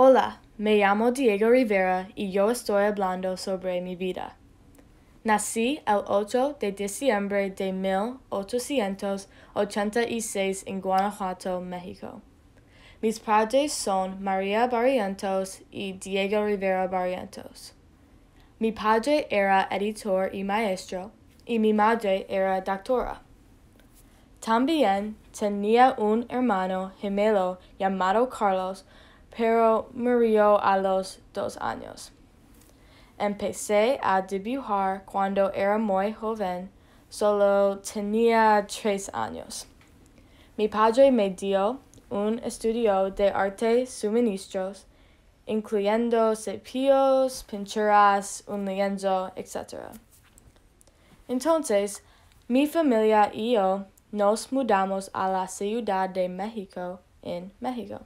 Hola, me llamo Diego Rivera y yo estoy hablando sobre mi vida. Nací el 8 de diciembre de 1886 en Guanajuato, México. Mis padres son María Barrientos y Diego Rivera Barrientos. Mi padre era editor y maestro y mi madre era doctora. También tenía un hermano gemelo llamado Carlos, pero murió a los dos años. Empecé a dibujar cuando era muy joven, solo tenía tres años. Mi padre me dio un estudio de arte suministros, incluyendo cepillos, pinturas, un lienzo, etc. Entonces, mi familia y yo nos mudamos a la Ciudad de México, en México.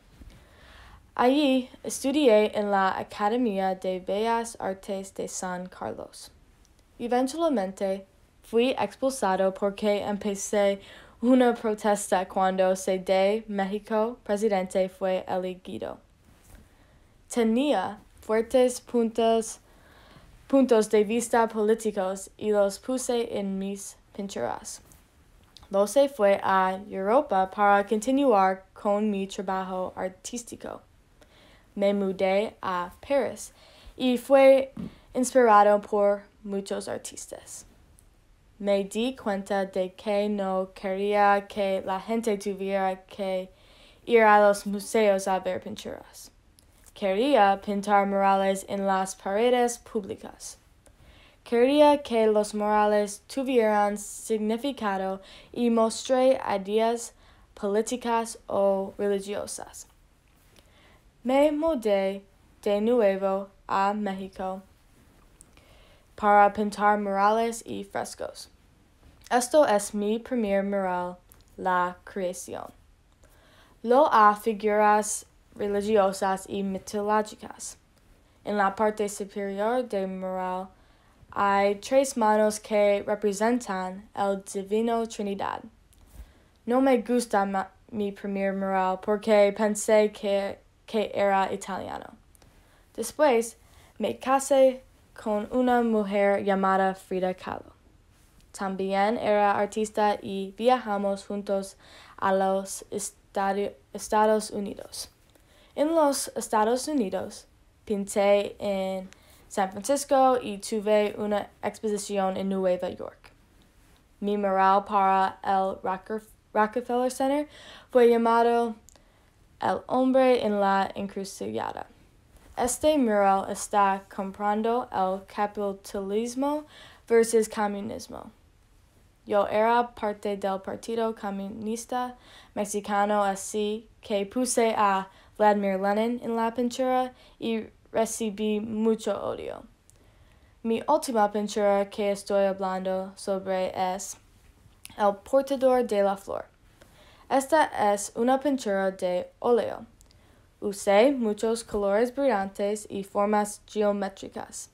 Allí estudié en la Academia de Bellas Artes de San Carlos. Eventualmente fui expulsado porque empecé una protesta cuando se de México presidente fue elegido. Tenía fuertes puntos, puntos de vista políticos y los puse en mis pinturas. Lo se fue a Europa para continuar con mi trabajo artístico. Me mudé a Paris y fue inspirado por muchos artistas me di cuenta de que no quería que la gente tuviera que ir a los museos a ver pinturas. Quería pintar murales en las paredes públicas. Quería que los murales tuvieran significado y mostré ideas políticas o religiosas. Me mudé de nuevo a México para pintar murales y frescos. Esto es mi primer mural, La Creación. Lo ha figuras religiosas y mitológicas. En la parte superior del mural hay tres manos que representan el Divino Trinidad. No me gusta mi primer mural porque pensé que, que era italiano. Después me casé con una mujer llamada Frida Kahlo. También era artista y viajamos juntos a los Estados Unidos. En los Estados Unidos pinté en San Francisco y tuve una exposición en Nueva York. Mi mural para el Rockefeller Center fue llamado El hombre en la encrucijada. Este mural está comprando el capitalismo versus comunismo. Yo era parte del Partido Comunista Mexicano así que puse a Vladimir Lenin en la pintura y recibí mucho odio. Mi última pintura que estoy hablando sobre es El portador de la flor. Esta es una pintura de óleo. Usé muchos colores brillantes y formas geométricas.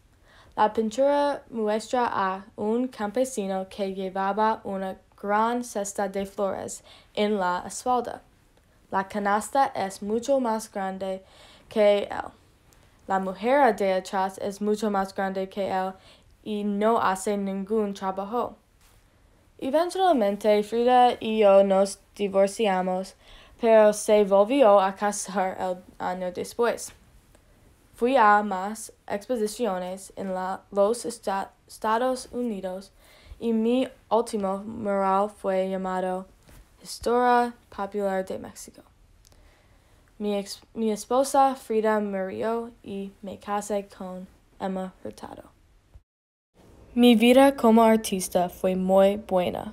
La pintura muestra a un campesino que llevaba una gran cesta de flores en la espalda. La canasta es mucho más grande que él. La mujer de atrás es mucho más grande que él y no hace ningún trabajo. Eventualmente Frida y yo nos divorciamos pero se volvió a casar el año después. Fui a más exposiciones en los Estados Unidos y mi último mural fue llamado Historia Popular de México. Mi, mi esposa Frida murió y me casé con Emma Hurtado. Mi vida como artista fue muy buena.